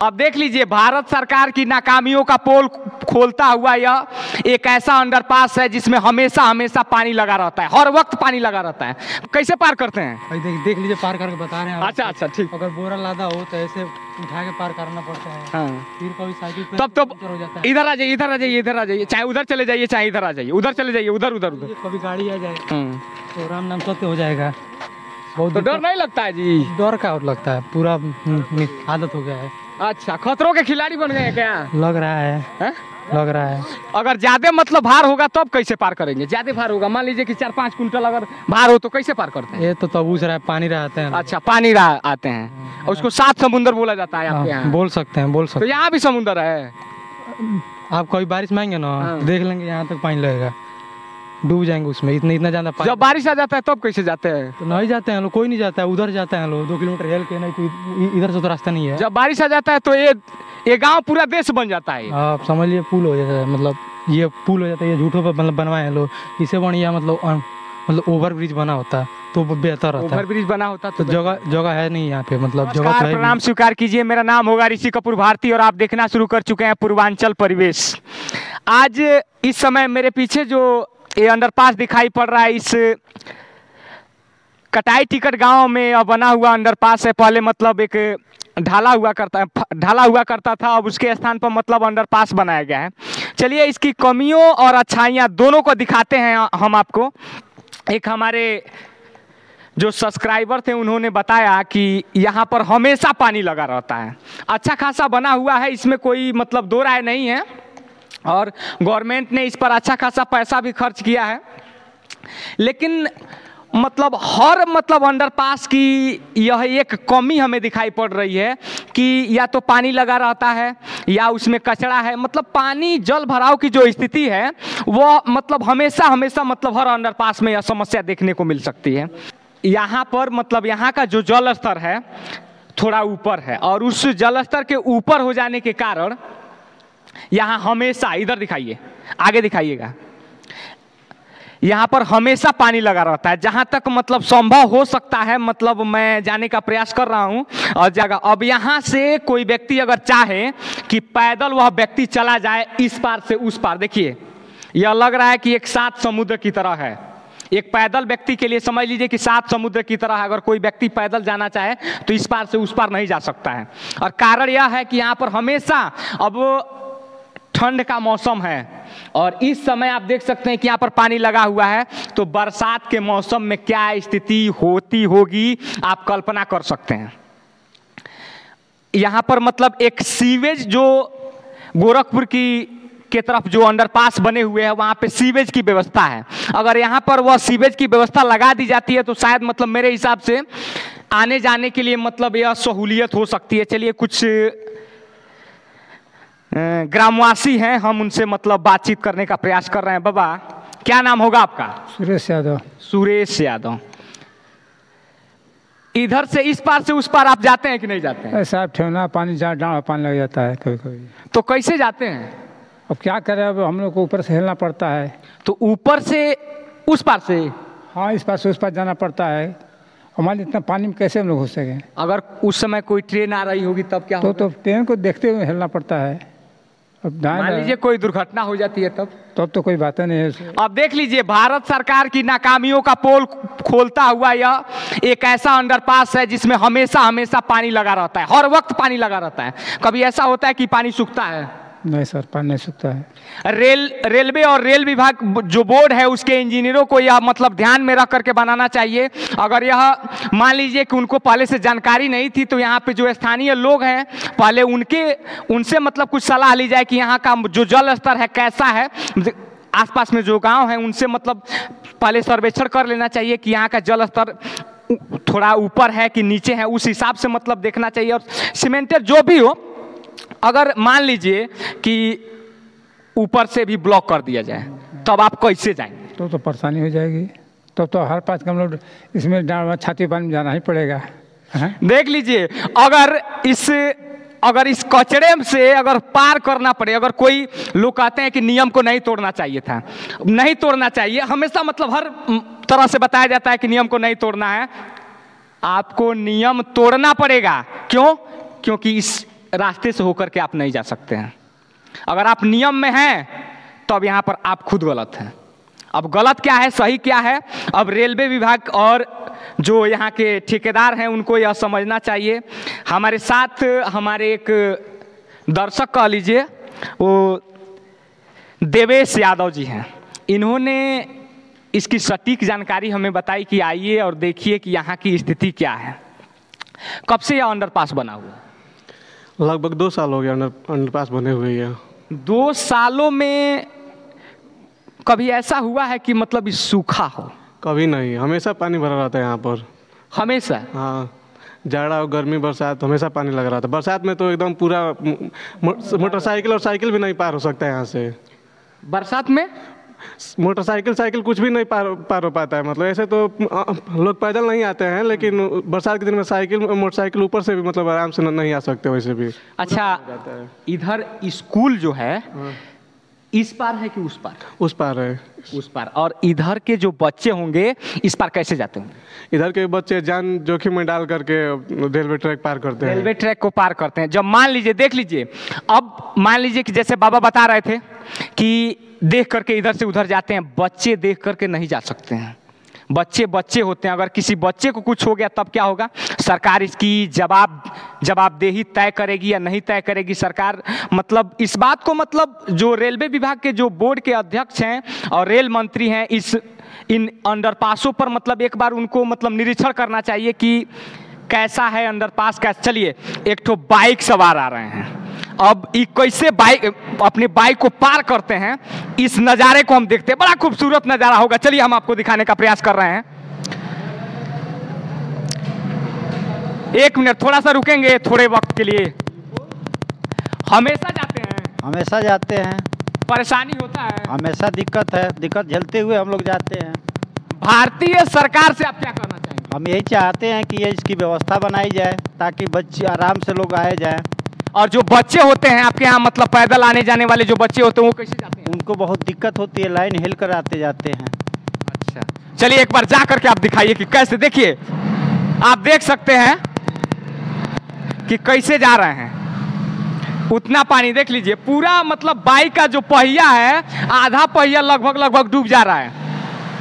अब देख लीजिए भारत सरकार की नाकामियों का पोल खोलता हुआ यह एक ऐसा अंडरपास है जिसमें हमेशा हमेशा पानी लगा रहता है। हर वक्त पानी लगा रहता है। कैसे पार करते हैं? देख देख लीजिए पार करके बता रहे हैं अच्छा अच्छा ठीक। अगर बोरा लादा हो तो ऐसे उठा के पार करना पड़ता है। हाँ। फिर कभी साइकिल तब तो हो है। इधर आ जाइए इधर आ जाइए इधर आ जाइए। चाहे उधर चले जाइए चाहे इधर आ जाइए। उधर चले जाइए उधर उधर उधर। कभी गाड़ी आ जाए हम्म। तो राम नाम सत्य हो जाएगा। बहुत तो डर नहीं लगता है जी? डर का और लगता है। पूरा हम्म, हम्म, आदत हो गया है। अच्छा खतरों के खिलाड़ी बन गए क्या? लग रहा है। हैं? लग रहा है। अगर ज़्यादा मतलब भार होगा तब कैसे पार करेंगे? ज़्यादा भार होगा। मान लीजिए कि चार पाँच कुंटल अगर भार हो तो कैसे पार करते हैं? ये तो तबूस रहा है पानी रहते हैं। अच्छा पानी रहा आते हैं। और उसको सात समुंदर बोला जाता है आपके हाँ, यहाँ। बोल सकते हैं बोल सकते तो सकते यहाँ भी समुंदर है। आप कभी बारिश में आएँगे ना हाँ। देख लेंगे यहाँ तक पानी लगेगा। डूब जाएँगे उसमें। इतना इतना ज़्यादा जब बारिश आ जाता है तब कैसे जाते हैं? तो नहीं जाते हैं लोग कोई नहीं जाता है उधर जाते हैं लोग दो किलोमीटर हेल के नहीं तो इधर से तो रास्ता नहीं है। जब बारिश आ जाता है तो ये ये गाँव पूरा देश बन जाता है। आप समझ लिए पुल हो जाता है मतलब ये पुल हो जाता है ये झूठों पर मतलब बनवाए हैं लोग। इससे बढ़िया मतलब मतलब ओवर ब्रिज बना होता तो बेहतर रहता। ओवर ब्रिज बना होता तो जगह जगह है नहीं यहाँ पे मतलब जगह तो प्रणाम स्वीकार कीजिए। मेरा नाम होगा ऋषि कपूर भारती और आप देखना शुरू कर चुके हैं पूर्वांचल परिवेश। आज इस समय मेरे पीछे जो ये अंडरपास दिखाई पड़ रहा है इस कटाई टिकट गाँव में अब बना हुआ अंडरपास है। पहले मतलब एक ढाला हुआ करता, ढाला हुआ करता था, अब उसके स्थान पर मतलब अंडरपास बनाया गया है। चलिए इसकी कमियों और अच्छाइयाँ दोनों को दिखाते हैं हम आपको। एक हमारे जो सब्सक्राइबर थे, उन्होंने बताया कि यहाँ पर हमेशा पानी लगा रहता है। अच्छा खासा बना हुआ है, इसमें कोई मतलब दो राय नहीं है। और गवर्नमेंट ने इस पर अच्छा खासा पैसा भी खर्च किया है। लेकिन मतलब हर मतलब अंडरपास की यह एक कमी हमें दिखाई पड़ रही है कि या तो पानी लगा रहता है या उसमें कचरा है। मतलब पानी, जल भराव की जो स्थिति है वह मतलब हमेशा हमेशा मतलब हर अंडरपास में यह समस्या देखने को मिल सकती है। यहाँ पर मतलब यहाँ का जो जल स्तर है, थोड़ा ऊपर है और उस जल स्तर के ऊपर हो जाने के कारण यहाँ हमेशा, इधर दिखाइए, आगे दिखाइएगा। यहाँ पर हमेशा पानी लगा रहता है। जहाँ तक मतलब संभव हो सकता है मतलब मैं जाने का प्रयास कर रहा हूँ, और जगह, अब यहाँ से कोई व्यक्ति अगर चाहे कि पैदल वह व्यक्ति चला जाए इस पार से उस पार। देखिए, यह लग रहा है कि एक सात समुद्र की तरह है। एक पैदल व्यक्ति के लिए समझ लीजिए कि सात समुद्र की तरह अगर कोई व्यक्ति पैदल जाना चाहे तो इस पार से उस पार नहीं जा सकता है। और कारण यह है कि यहाँ पर हमेशा, अब ठंड का मौसम है। और इस समय आप देख सकते हैं कि यहाँ पर पानी लगा हुआ है। तो बरसात के मौसम में क्या स्थिति होती होगी, आप कल्पना कर सकते हैं। यहाँ पर मतलब एक सीवेज जो गोरखपुर की, के तरफ़ जो अंडरपास बने हुए हैं, वहाँ पे सीवेज की व्यवस्था है। अगर यहाँ पर वह सीवेज की व्यवस्था लगा दी जाती है तो शायद मतलब मेरे हिसाब से आने जाने के लिए मतलब यह सहूलियत हो सकती है। चलिए कुछ ग्रामवासी हैं हम उनसे मतलब बातचीत करने का प्रयास कर रहे हैं। बाबा क्या नाम होगा आपका? सुरेश यादव। सुरेश यादव। इधर से इस पार से उस पार आप जाते हैं कि नहीं जाते हैं? साहब ठेवना पानी जहाँ डाँड़ पानी लग जाता है कभी कभी तो कैसे जाते हैं? अब क्या करें अब हम लोग को ऊपर से हिलना पड़ता है। तो ऊपर से उस पार से? हाँ इस पार से उस पार जाना पड़ता है। हमारे इतना पानी में कैसे हम लोग घुस सकें? अगर उस समय कोई ट्रेन आ रही होगी तब क्या तो तो ट्रेन को देखते हुए हिलना पड़ता है। अब मान लीजिए कोई दुर्घटना हो जाती है तब। तब तो कोई बात नहीं है। अब देख लीजिए भारत सरकार की नाकामियों का पोल खोलता हुआ यह एक ऐसा अंडरपास है जिसमें हमेशा हमेशा पानी लगा रहता है। हर वक्त पानी लगा रहता है। कभी ऐसा होता है कि पानी सूखता है? नहीं सर पढ़ नहीं सकता है। रेल, रेलवे और रेल विभाग जो बोर्ड है, उसके इंजीनियरों को यह मतलब ध्यान में रख करके बनाना चाहिए। अगर यह मान लीजिए कि उनको पहले से जानकारी नहीं थी तो यहाँ पे जो स्थानीय लोग हैं, पहले उनके, उनसे मतलब कुछ सलाह ली जाए कि यहाँ का जो जल स्तर है, कैसा है। आसपास में जो गाँव है, उनसे मतलब पहले सर्वेक्षण कर लेना चाहिए कि यहाँ का जल स्तर थोड़ा ऊपर है कि नीचे है, उस हिसाब से मतलब देखना चाहिए। और सीमेंटेड जो भी हो अगर मान लीजिए कि ऊपर से भी ब्लॉक कर दिया जाए तब आप कैसे जाएँगे? तो तो परेशानी हो जाएगी। तब तो हर पाँच हम लोग इसमें छाती बन जाना ही पड़ेगा। हैं? देख लीजिए अगर इस अगर इस कचड़े से अगर पार करना पड़े अगर कोई लोग कहते हैं कि नियम को नहीं तोड़ना चाहिए था नहीं तोड़ना चाहिए हमेशा मतलब हर तरह से बताया जाता है कि नियम को नहीं तोड़ना है। आपको नियम तोड़ना पड़ेगा। क्यों? क्योंकि इस रास्ते से होकर के आप नहीं जा सकते हैं। अगर आप नियम में हैं तो अब यहाँ पर आप खुद गलत हैं। अब गलत क्या है, सही क्या है? अब रेलवे विभाग और जो यहाँ के ठेकेदार हैं, उनको यह समझना चाहिए। हमारे साथ हमारे एक दर्शक कह लीजिए, वो देवेश यादव जी हैं। इन्होंने इसकी सटीक जानकारी हमें बताई कि आइए और देखिए कि यहाँ की स्थिति क्या है। कब से यह अंडरपास बना हुआ? लगभग दो साल हो गया अंडर अंडरपास बने हुए ये दो सालों में कभी ऐसा हुआ है कि मतलब सूखा हो? कभी नहीं हमेशा पानी भरा रहता है यहाँ पर। हमेशा? हाँ जाड़ा और गर्मी बरसात हमेशा पानी लग रहा था बरसात में तो एकदम पूरा मोटरसाइकिल और साइकिल भी नहीं पार हो सकता है यहाँ से। बरसात में? मोटरसाइकिल साइकिल कुछ भी नहीं पार पार हो पाता है। मतलब ऐसे तो लोग पैदल नहीं आते हैं लेकिन बरसात के दिन में साइकिल मोटरसाइकिल ऊपर से भी मतलब आराम से नहीं आ सकते वैसे भी। अच्छा इधर स्कूल जो है। इस पार है कि उस पार? उस पार है। उस पार। और इधर के जो बच्चे होंगे इस पार कैसे जाते होंगे? इधर के बच्चे जान जोखिम में डाल करके रेलवे ट्रैक पार करते हैं। रेलवे ट्रैक को पार करते हैं। जब मान लीजिए देख लीजिए अब मान लीजिए कि जैसे बाबा बता रहे थे कि देख करके इधर से उधर जाते हैं, बच्चे देख करके नहीं जा सकते हैं। बच्चे बच्चे होते हैं, अगर किसी बच्चे को कुछ हो गया तब क्या होगा? सरकार इसकी जवाब, जवाबदेही तय करेगी या नहीं तय करेगी? सरकार मतलब इस बात को मतलब जो रेलवे विभाग के जो बोर्ड के अध्यक्ष हैं और रेल मंत्री हैं, इस, इन अंडरपासों पर मतलब एक बार उनको मतलब निरीक्षण करना चाहिए कि कैसा है अंडरपास, कैसा, चलिए, एक ठो बाइक सवार आ रहे हैं। अब ये कैसे बाइक अपने बाइक को पार करते हैं इस नज़ारे को हम देखते हैं। बड़ा खूबसूरत नज़ारा होगा। चलिए हम आपको दिखाने का प्रयास कर रहे हैं। एक मिनट थोड़ा सा रुकेंगे थोड़े वक्त के लिए। हमेशा जाते हैं। हमेशा जाते हैं। परेशानी होता है। हमेशा दिक्कत है। दिक्कत झेलते हुए हम लोग जाते हैं। भारतीय सरकार से आप क्या करना चाहेंगे? हम यही चाहते हैं कि ये इसकी व्यवस्था बनाई जाए ताकि बच्चे आराम से लोग आए जाएँ। और जो बच्चे होते हैं आपके यहाँ मतलब पैदल आने जाने वाले जो बच्चे होते हैं वो कैसे जाते हैं? उनको बहुत दिक्कत होती है लाइन हिल कर आते जाते हैं। अच्छा। चलिए एक बार जा करके आप दिखाइए कि कैसे देखिए आप देख सकते हैं कि कैसे जा रहे हैं। उतना पानी देख लीजिए पूरा मतलब बाइक का जो पहिया है आधा पहिया लगभग लगभग डूब जा रहा है।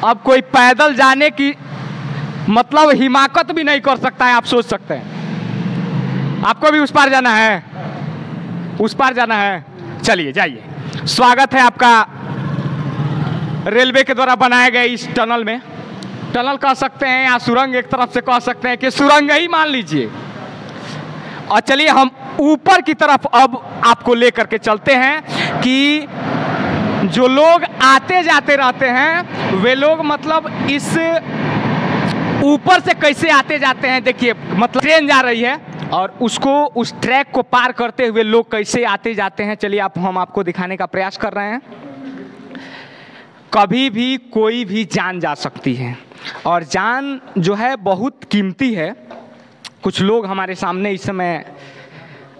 अब कोई पैदल जाने की मतलब हिमाकत भी नहीं कर सकता है आप सोच सकते हैं। आपको भी उस पार जाना है? उस पार जाना है। चलिए, जाइए। स्वागत है आपका रेलवे के द्वारा बनाए गए इस टनल में। टनल कह सकते हैं, या सुरंग एक तरफ़ से कह सकते हैं कि सुरंग ही मान लीजिए। और चलिए, हम ऊपर की तरफ़ अब आपको लेकर के चलते हैं कि जो लोग आते जाते रहते हैं, वे लोग मतलब इस ऊपर से कैसे आते जाते हैं, देखिए मतलब ट्रेन जा रही है। और उसको, उस ट्रैक को पार करते हुए लोग कैसे आते जाते हैं, चलिए आप, हम आपको दिखाने का प्रयास कर रहे हैं। कभी भी कोई भी जान जा सकती है। और जान जो है, बहुत कीमती है। कुछ लोग हमारे सामने इस समय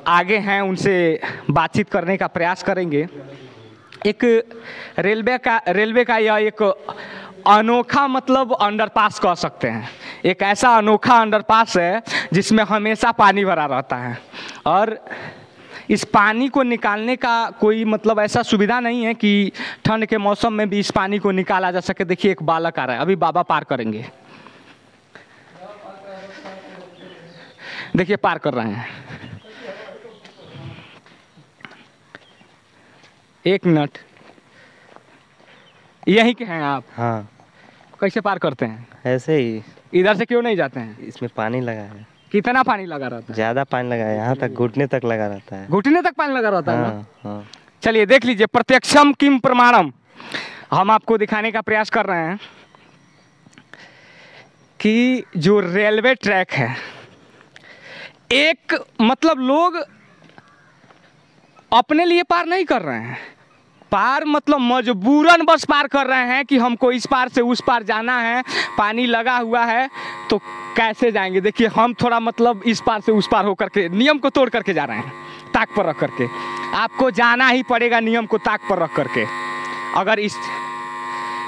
आगे हैं, उनसे बातचीत करने का प्रयास करेंगे। एक रेलवे का रेलवे का यह एक अनोखा मतलब अंडरपास कह सकते हैं। एक ऐसा अनोखा अंडरपास है जिसमें हमेशा पानी भरा रहता है। और इस पानी को निकालने का कोई मतलब ऐसा सुविधा नहीं है कि ठंड के मौसम में भी इस पानी को निकाला जा सके। देखिए, एक बालक आ रहा है। अभी बाबा पार करेंगे। देखिए, पार कर रहे हैं। एक मिनट। यहीं के हैं आप। हाँ। कैसे पार करते हैं? ऐसे ही। इधर से क्यों नहीं जाते हैं? इसमें पानी लगा है। कितना पानी लगा रहता है? ज़्यादा पानी लगा है। यहाँ तक घुटने तक लगा रहता है। घुटने तक पानी लगा रहता है हाँ हाँ। चलिए देख लीजिए प्रत्यक्षम किम प्रमाणम। हम आपको दिखाने का प्रयास कर रहे हैं कि जो रेलवे ट्रैक है एक मतलब लोग अपने लिए पार नहीं कर रहे हैं। पार मतलब मजबूरन बस पार कर रहे हैं कि हमको इस पार से उस पार जाना है, पानी लगा हुआ है तो कैसे जाएँगे? देखिए, हम थोड़ा मतलब इस पार से उस पार होकर के, नियम को तोड़ करके जा रहे हैं, ताक पर रख करके। आपको जाना ही पड़ेगा नियम को ताक पर रख करके। अगर इस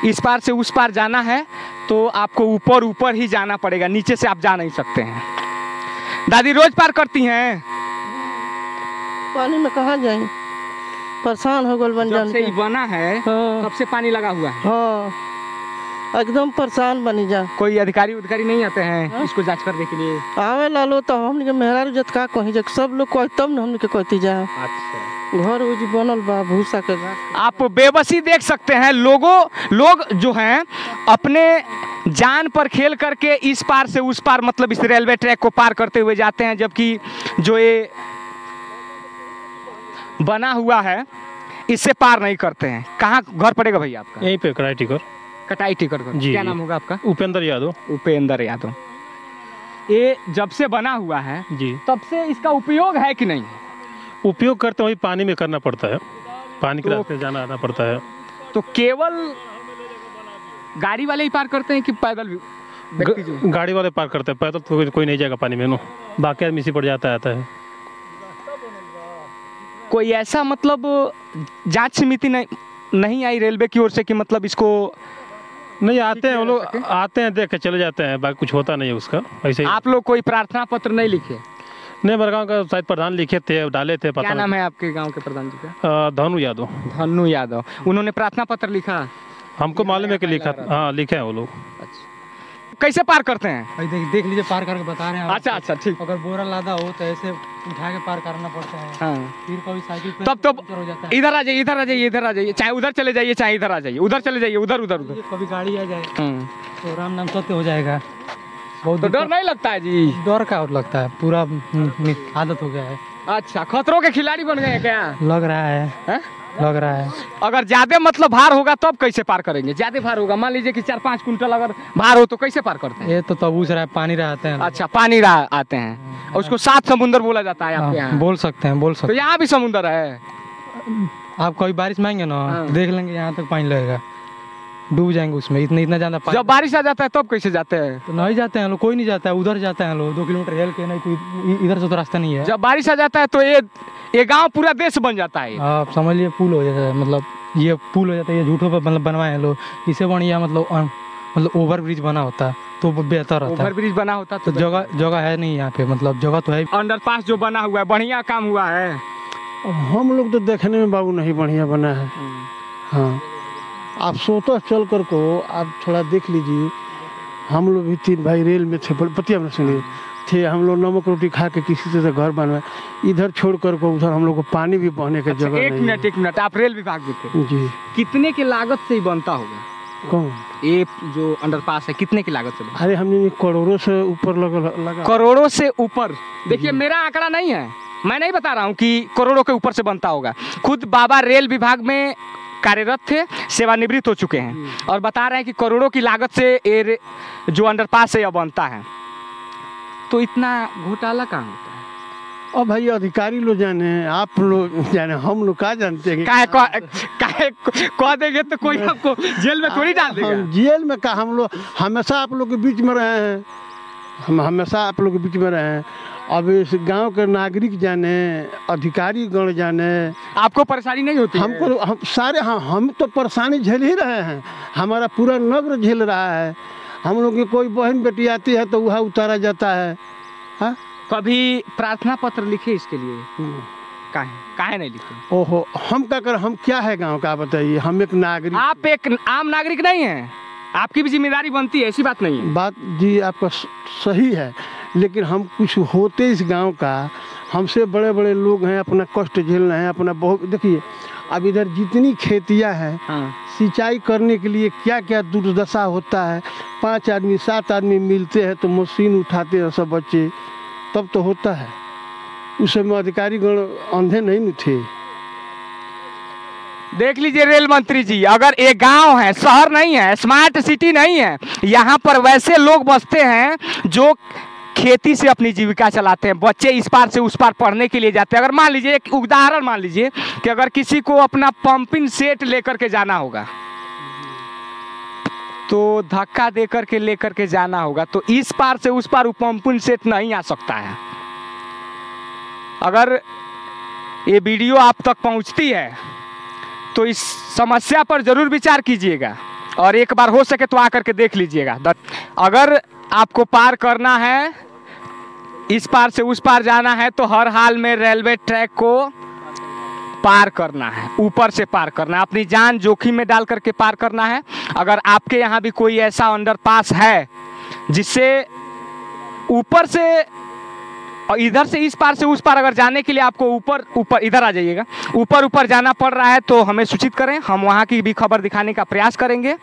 इस पार से उस पार जाना है तो आपको ऊपर ऊपर ही जाना पड़ेगा, नीचे से आप जा नहीं सकते हैं। दादी, रोज पार करती हैं। पानी में कहाँ जाए? परेशान हो गल बन जब जान से बना है हाँ। तब से पानी लगा हुआ है। हाँ। एकदम परेशान बनी जा। कोई अधिकारी उधिकारी नहीं आते हैं इसको जाँच करने के लिए। आवे लालो तो हमने के मेहरारू जत का कहीं जा सब लोग कह तब न हमने के कहती जा। अच्छा। घर उज बनल बा भूसा के आप बेबसी देख सकते हैं लोगों लोग जो हैं अपने जान पर खेल करके इस पार से उस पार मतलब इस रेलवे ट्रैक को पार करते हुए जाते हैं जबकि जो ये बना हुआ है इससे पार नहीं करते हैं। कहाँ घर पड़ेगा भैया आपका? यहीं पे कटाई टिकर। कटाई टिकर जी, क्या नाम होगा आपका? उपेंद्र यादव। उपेंद्र यादव। ये जब से बना हुआ है जी। तब से इसका उपयोग है कि नहीं? उपयोग करते वही पानी में करना पड़ता है। पानी के तो- रास्ते जाना आना पड़ता है। तो केवल गाड़ी वाले ही पार करते हैं कि पैदल भी ग- गाड़ी वाले पार करते हैं। पैदल तो कोई, कोई नहीं जाएगा पानी में नो। बाकी आदमी इसी पर जाता आता है। कोई ऐसा मतलब जाँच समिति नहीं नहीं आई रेलवे की ओर से कि मतलब इसको नहीं आते हैं वो लोग आते हैं देख के चले जाते हैं बाकी कुछ होता नहीं है उसका ऐसे ही। आप लोग कोई प्रार्थना पत्र नहीं लिखे? नहीं बड़गांव का शायद प्रधान लिखे थे डाले थे क्या पता नाम है आपके गाँव के प्रधान जी का? धनु यादव। धनु यादव। उन्होंने प्रार्थना पत्र लिखा? हमको मालूम है कि लिखा हाँ लिखे हैं वो लोग। कैसे पार करते हैं? भाई देख देख लीजिए पार करके बता रहे हैं अच्छा अच्छा ठीक। अगर बोरा लादा हो तो ऐसे उठा के पार करना पड़ता है। हाँ। फिर कभी साइकिल पे तब तो हो है। इधर आ जाइए इधर आ जाइए इधर आ जाइए चाहे उधर चले जाइए चाहे इधर आ जाइए उधर चले जाइए उधर उधर उधर। कभी गाड़ी आ जाए हम्म। तो राम नाम सत्य हो जाएगा। बहुत तो डर नहीं लगता है जी? डर का और लगता है पूरा आदत हो गया है। अच्छा खतरों के खिलाड़ी बन गए हैं क्या? लग रहा है। हैं? लग रहा है। अगर ज़्यादा मतलब भार होगा तब कैसे पार करेंगे? ज़्यादा भार होगा। मान लीजिए कि चार पाँच कुंटल अगर भार हो तो कैसे पार करते हैं? ये तो तब उस रहा है पानी रहते हैं। अच्छा पानी रहा आते हैं। और उसको सात समुंदर बोला जाता है आपके हाँ, यहाँ। बोल सकते हैं बोल सकते सकते यहाँ भी समुंदर है। आप कभी बारिश में आएँगे ना हाँ। देख लेंगे यहाँ तक पानी लगेगा। डूब जाएँगे उसमें। इतना इतना ज़्यादा जब बारिश आ जाता है तब तो कैसे जाते हैं? तो नहीं जाते हैं लोग कोई नहीं जाता है उधर जाते हैं लोग दो किलोमीटर हेल के नहीं तो इधर से तो रास्ता नहीं है। जब बारिश आ जाता है तो ये ये गाँव पूरा देश बन जाता है। आप समझ लिए पुल हो जाता है मतलब ये पुल हो जाता है ये झूठों पर मतलब बनवाए हैं लोग। इससे बढ़िया मतलब मतलब ओवर ब्रिज बना होता तो बेहतर रहता। ओवर है ब्रिज बना होता तो तो जगह जगह है नहीं यहाँ पे मतलब जगह तो है। अंडरपास जो बना हुआ है बढ़िया काम हुआ है। हम लोग तो देखने में बाबू नहीं बढ़िया बना है। हाँ। आप सोतो चल कर को आप थोड़ा देख लीजिए। हम लोग भी तीन भाई रेल में थे पतिया में सुनिए। थे हम लोग नमक रोटी खा के किसी तरह से घर बनवाए। इधर छोड़ कर को उधर हम लोग को पानी भी बहने की अच्छा, जगह एक मिनट एक मिनट आप रेल विभाग में थे। जी। कितने की लागत से ही बनता होगा? कौन? ये जो अंडरपास है कितने की लागत से अरे हमने करोड़ों से ऊपर लगा करोड़ों से ऊपर? देखिए मेरा आंकड़ा नहीं है। मैं नहीं बता रहा हूँ कि करोड़ों के ऊपर से बनता होगा। खुद बाबा रेल विभाग में कार्यरत थे सेवानिवृत्त हो चुके हैं। और बता रहे हैं कि करोड़ों की लागत से ये जो अंडरपास है यह बनता है। तो इतना घोटाला कहाँ होता है? और भाई अधिकारी लोग जाने आप लोग जाने हम लोग का जानते हैं काहे कह- काहे कह देंगे तो कोई आपको जेल में थोड़ी डाल देगा। जेल में का हम लोग हमेशा आप लोग के बीच में रहे हैं। हम हमेशा आप लोग के बीच में रहे। अब इस गाँव के नागरिक जाने अधिकारी गण जाने। आपको परेशानी नहीं होती? हमको हम सारे हाँ हम तो परेशानी झेल ही रहे हैं। हमारा पूरा नगर झेल रहा है। हम लोग की कोई बहन बेटी आती है तो वह उतारा जाता है। हाँ? कभी प्रार्थना पत्र लिखे इसके लिए? काहे काहे नहीं लिखे? ओहो हम क्या कर? हम क्या है गाँव का बताइए? हम एक नागरिक आप एक आम नागरिक नहीं हैं? आपकी भी ज़िम्मेदारी बनती है ऐसी बात नहीं है। बात जी आपका सही है लेकिन हम कुछ होते इस गाँव का हमसे बड़े बड़े लोग हैं अपना कष्ट झेल रहे हैं अपना बहुत देखिए अब इधर जितनी खेतियाँ हैं हाँ। सिंचाई करने के लिए क्या क्या दुर्दशा होता है पाँच आदमी सात आदमी मिलते हैं तो मशीन उठाते हैं सब बच्चे तब तो होता है। उस समय अधिकारी गण अंधे नहीं न थे। देख लीजिए रेल मंत्री जी, अगर एक गाँव है, शहर नहीं है स्मार्ट सिटी नहीं है, यहाँ पर वैसे लोग बसते हैं जो खेती से अपनी जीविका चलाते हैं, बच्चे इस पार से उस पार पढ़ने के लिए जाते हैं। अगर मान लीजिए, एक उदाहरण मान लीजिए कि अगर किसी को अपना पंपिंग सेट लेकर के जाना होगा तो धक्का दे करके लेकर के जाना होगा तो इस पार से उस पार पंपिंग सेट नहीं आ सकता है। अगर ये वीडियो आप तक पहुँचती है तो इस समस्या पर ज़रूर विचार कीजिएगा। और एक बार हो सके तो आकर के देख लीजिएगा। अगर आपको पार करना है, इस पार से उस पार जाना है तो हर हाल में रेलवे ट्रैक को पार करना है, ऊपर से पार करना है। अपनी जान जोखिम में डाल करके पार करना है। अगर आपके यहाँ भी कोई ऐसा अंडरपास है, जिससे ऊपर से और इधर से इस पार से उस पार अगर जाने के लिए आपको ऊपर ऊपर, इधर आ जाइएगा। ऊपर ऊपर जाना पड़ रहा है तो हमें सूचित करें, हम वहाँ की भी खबर दिखाने का प्रयास करेंगे।